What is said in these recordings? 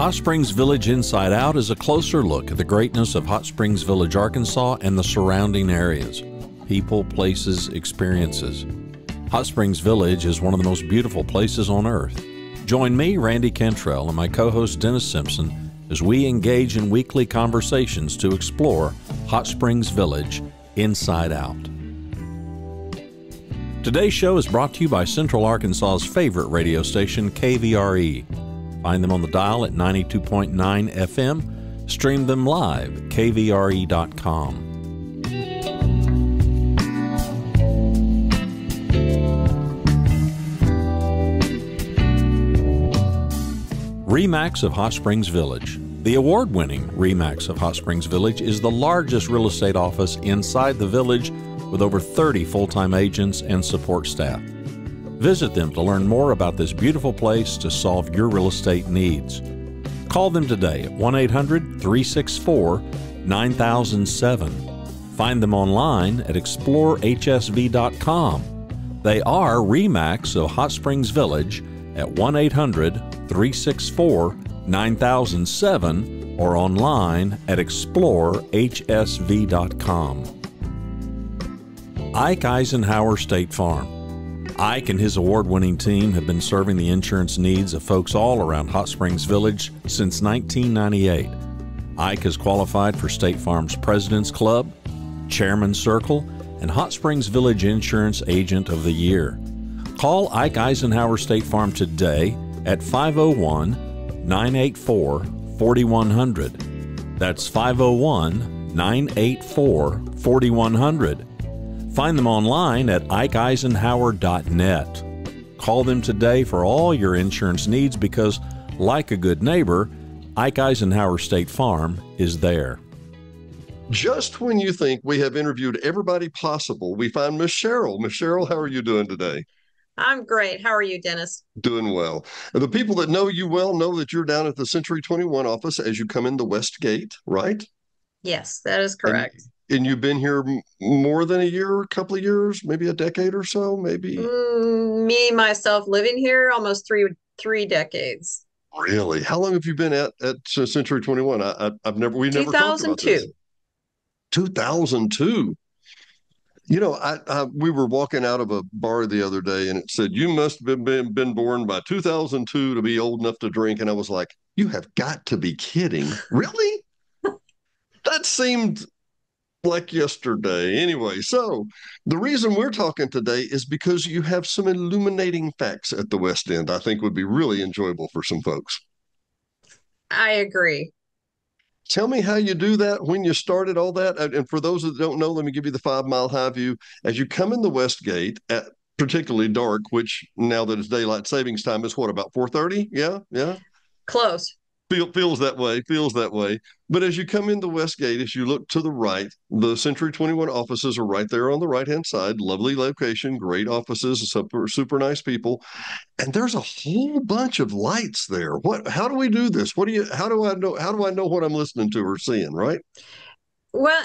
Hot Springs Village Inside Out is a closer look at the greatness of Hot Springs Village, Arkansas, and the surrounding areas people, places, experiences. Hot Springs Village is one of the most beautiful places on earth. Join me, Randy Cantrell, and my co host Dennis Simpson as we engage in weekly conversations to explore Hot Springs Village inside out. Today's show is brought to you by Central Arkansas's favorite radio station, KVRE. Find them on the dial at 92.9 FM. Stream them live at kvre.com. REMAX of Hot Springs Village. The award winning REMAX of Hot Springs Village is the largest real estate office inside the village with over 30 full time agents and support staff. Visit them to learn more about this beautiful place to solve your real estate needs. Call them today at 1 800 364 9007. Find them online at explorehsv.com. They are REMAX of Hot Springs Village at 1 800 364 9007 or online at explorehsv.com. Ike Eisenhauer State Farm. Ike and his award winning team have been serving the insurance needs of folks all around Hot Springs Village since 1998. Ike has qualified for State Farm's President's Club, Chairman's Circle, and Hot Springs Village Insurance Agent of the Year. Call Ike Eisenhauer State Farm today at 501 984 4100. That's 501 984 4100. Find them online at ikeeisenhauer.net. Call them today for all your insurance needs because, like a good neighbor, Ike Eisenhauer State Farm is there. Just when you think we have interviewed everybody possible, we find Miss Cheryl. Miss Cheryl, how are you doing today? I'm great. How are you, Dennis? Doing well. The people that know you well know that you're down at the Century 21 office as you come in the West Gate, right? Yes, that is correct. And, and you've been here more than a year, a couple of years, maybe a decade or so, maybe. Mm, me myself living here almost three three decades. Really? How long have you been at at Century 21? I, I have never we never 2002. 2002. You know, I, I, we were walking out of a bar the other day, and it said you must have been been born by 2002 to be old enough to drink, and I was like, you have got to be kidding! Really? That seemed like yesterday. Anyway, so the reason we're talking today is because you have some illuminating facts at the West End. I think would be really enjoyable for some folks. I agree. Tell me how you do that, when you started all that. And for those that don't know, let me give you the five mile high view. As you come in the West Gate at particularly dark, which now that it's daylight savings time is what, about 4.30? Yeah, yeah. Close feel, feels that way, feels that way. But as you come in the West Gate, as you look to the right, the Century 21 offices are right there on the right hand side. Lovely location, great offices, super, super nice people. And there's a whole bunch of lights there. What how do we do this? What do you how do I know how do I know what I'm listening to or seeing, right? Well,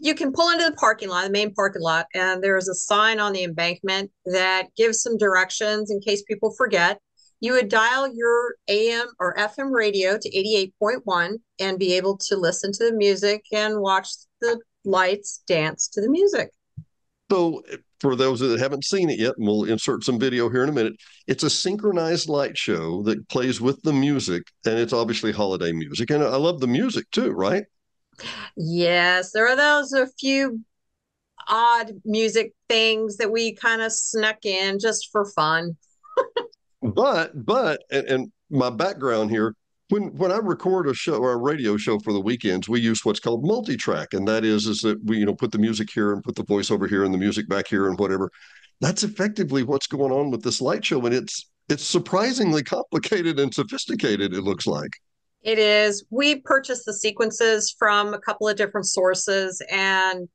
you can pull into the parking lot, the main parking lot, and there's a sign on the embankment that gives some directions in case people forget you would dial your AM or FM radio to 88.1 and be able to listen to the music and watch the lights dance to the music. So, for those that haven't seen it yet, and we'll insert some video here in a minute, it's a synchronized light show that plays with the music, and it's obviously holiday music. And I love the music too, right? Yes, there are those a few odd music things that we kind of snuck in just for fun. But but and, and my background here when when I record a show or a radio show for the weekends, we use what's called multi-track, and that is is that we you know put the music here and put the voice over here and the music back here and whatever. That's effectively what's going on with this light show, and it's it's surprisingly complicated and sophisticated. It looks like it is. We purchased the sequences from a couple of different sources, and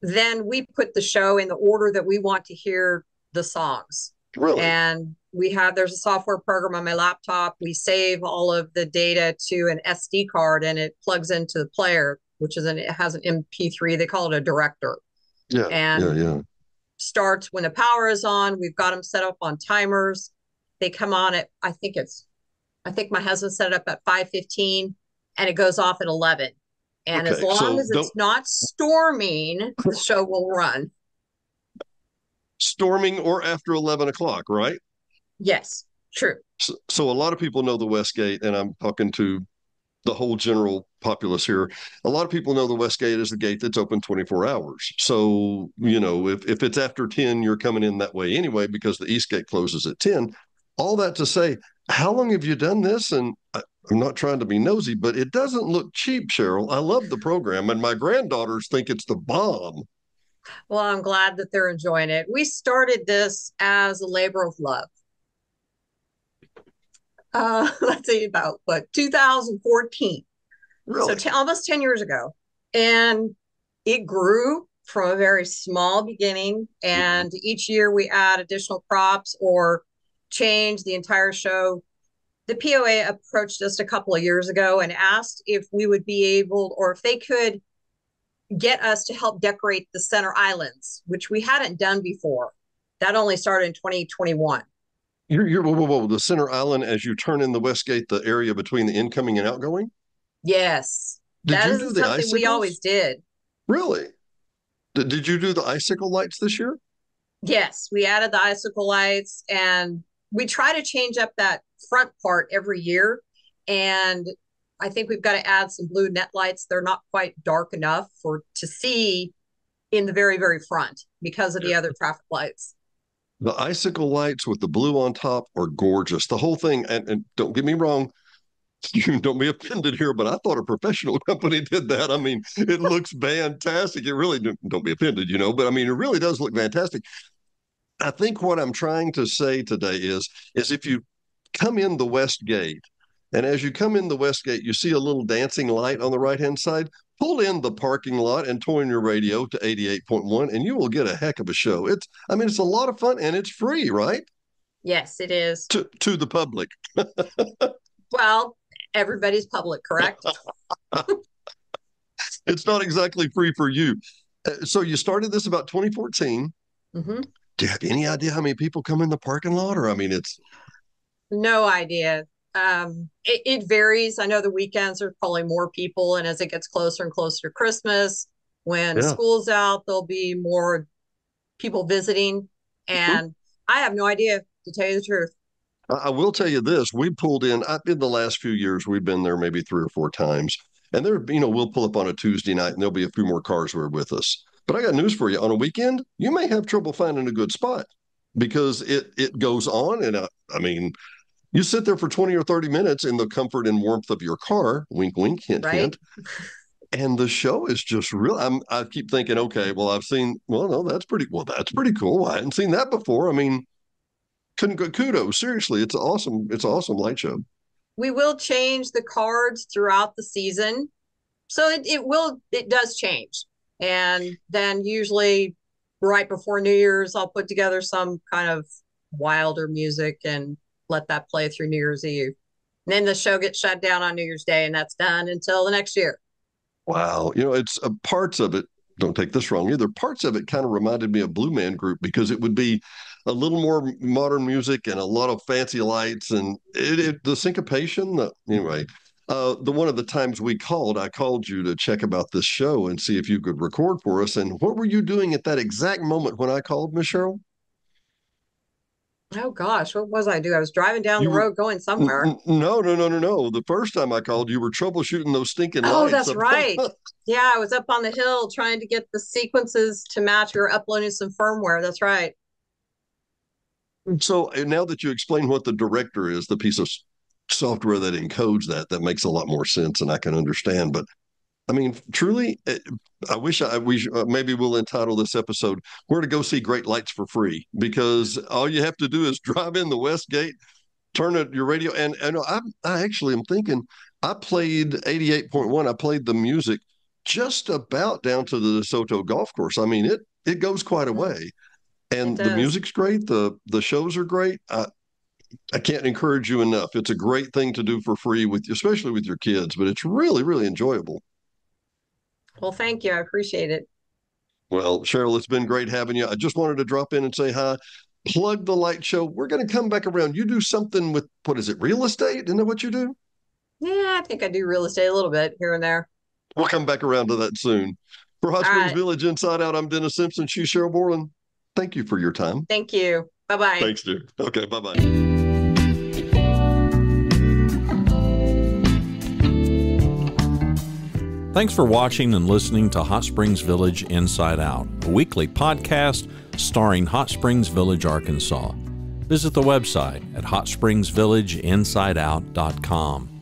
then we put the show in the order that we want to hear the songs. Really? And we have there's a software program on my laptop. We save all of the data to an SD card and it plugs into the player, which is an it has an MP3. They call it a director. Yeah. And yeah, yeah. starts when the power is on. We've got them set up on timers. They come on at I think it's I think my husband set it up at 5:15 and it goes off at 11. And okay, as long so as it's not storming, the show will run. Storming or after 11 o'clock, right? Yes, true. So, so a lot of people know the West Gate, and I'm talking to the whole general populace here. A lot of people know the West Gate is the gate that's open 24 hours. So, you know, if, if it's after 10, you're coming in that way anyway because the East Gate closes at 10. All that to say, how long have you done this? And I, I'm not trying to be nosy, but it doesn't look cheap, Cheryl. I love the program, and my granddaughters think it's the bomb. Well, I'm glad that they're enjoying it. We started this as a labor of love uh, let's see, about what 2014. Really? So t- almost 10 years ago. And it grew from a very small beginning. And mm-hmm. each year we add additional props or change the entire show. The POA approached us a couple of years ago and asked if we would be able or if they could get us to help decorate the center islands, which we hadn't done before. That only started in 2021. You're, you're whoa, whoa, whoa, the center island as you turn in the west gate, the area between the incoming and outgoing. Yes, did that is something icicles? we always did. Really? Did, did you do the icicle lights this year? Yes, we added the icicle lights, and we try to change up that front part every year. And I think we've got to add some blue net lights. They're not quite dark enough for to see in the very very front because of the other traffic lights. The icicle lights with the blue on top are gorgeous. The whole thing, and, and don't get me wrong, you don't be offended here, but I thought a professional company did that. I mean, it looks fantastic. It really don't be offended, you know, but I mean, it really does look fantastic. I think what I'm trying to say today is, is if you come in the west gate, and as you come in the west gate, you see a little dancing light on the right hand side pull in the parking lot and tune your radio to 88.1 and you will get a heck of a show. It's I mean it's a lot of fun and it's free, right? Yes, it is. To to the public. well, everybody's public, correct? it's not exactly free for you. Uh, so you started this about 2014. Mm-hmm. Do you have any idea how many people come in the parking lot or I mean it's no idea um, it, it, varies. I know the weekends are probably more people, and as it gets closer and closer to Christmas, when yeah. school's out, there'll be more people visiting. Mm-hmm. And mm-hmm. I have no idea to tell you the truth. I will tell you this: we pulled in. I, In the last few years, we've been there maybe three or four times, and there, you know, we'll pull up on a Tuesday night, and there'll be a few more cars who are with us. But I got news for you: on a weekend, you may have trouble finding a good spot because it it goes on, and uh, I mean, you sit there for 20 or 30 minutes in the comfort and warmth of your car, wink, wink, hint, right. hint. And the show is just real. I'm, I keep thinking, okay, well, I've seen, well, no, that's pretty, well, that's pretty cool. I hadn't seen that before. I mean, couldn't go kudos. Seriously, it's awesome. It's awesome light show. We will change the cards throughout the season. So it, it will, it does change. And then usually right before New Year's, I'll put together some kind of wilder music and let that play through New Year's Eve. And then the show gets shut down on New Year's Day, and that's done until the next year. Wow. You know, it's uh, parts of it, don't take this wrong either. Parts of it kind of reminded me of Blue Man Group because it would be a little more modern music and a lot of fancy lights and it, it the syncopation. The, anyway, uh, the one of the times we called, I called you to check about this show and see if you could record for us. And what were you doing at that exact moment when I called, Miss Cheryl? Oh gosh, what was I do? I was driving down you the road going somewhere. No, no, no, no, no. The first time I called, you were troubleshooting those stinking oh, lights. Oh, that's right. yeah, I was up on the hill trying to get the sequences to match. We were uploading some firmware. That's right. So now that you explain what the director is, the piece of software that encodes that, that makes a lot more sense and I can understand. But I mean, truly, eh, I wish I we uh, maybe we'll entitle this episode "Where to Go See Great Lights for Free" because all you have to do is drive in the West Gate, turn it your radio, and and I I actually am thinking I played eighty eight point one. I played the music just about down to the DeSoto golf course. I mean it it goes quite a way, and the music's great. the The shows are great. I, I can't encourage you enough. It's a great thing to do for free with, especially with your kids. But it's really, really enjoyable. Well, thank you. I appreciate it. Well, Cheryl, it's been great having you. I just wanted to drop in and say hi. plug the light show. We're going to come back around. You do something with what is it, real estate? Isn't that what you do? Yeah, I think I do real estate a little bit here and there. We'll come back around to that soon. For Hot Springs right. Village Inside Out, I'm Dennis Simpson. She's Cheryl Borland. Thank you for your time. Thank you. Bye bye. Thanks, dear. Okay, bye bye. Thanks for watching and listening to Hot Springs Village Inside Out, a weekly podcast starring Hot Springs Village, Arkansas. Visit the website at hotspringsvillageinsideout.com.